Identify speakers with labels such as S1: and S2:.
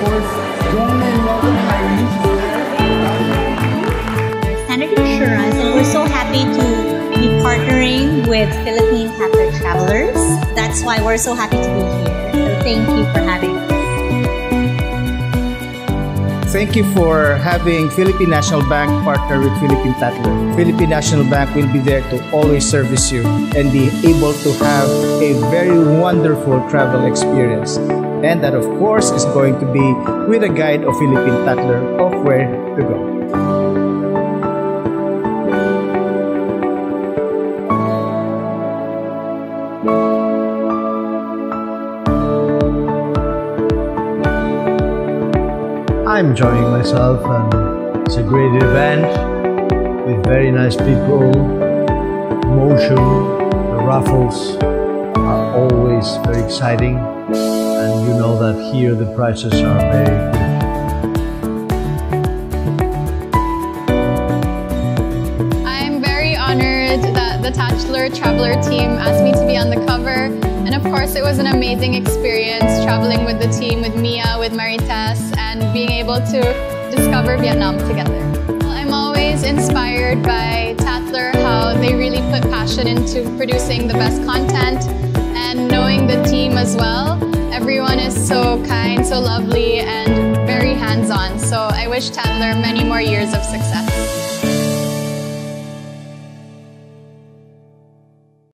S1: course, join me in welcoming
S2: and we're so happy to be partnering with Philippine Tatler Travelers. That's why we're so happy to be here. So thank you for having us.
S3: Thank you for having Philippine National Bank partner with Philippine Tatler. Philippine National Bank will be there to always service you and be able to have a very wonderful travel experience. And that, of course, is going to be with a guide of Philippine Tatler of where to go.
S4: I'm enjoying myself and it's a great event with very nice people, motion, the raffles are always very exciting and you know that here the prices are very good.
S5: I'm very honored that the Tatler Traveler team asked me to be on the cover. And of course, it was an amazing experience traveling with the team, with Mia, with Marites, and being able to discover Vietnam together. I'm always inspired by Tatler, how they really put passion into producing the best content as well. Everyone is so kind, so lovely, and very hands-on. So I wish Tatler many more years of success.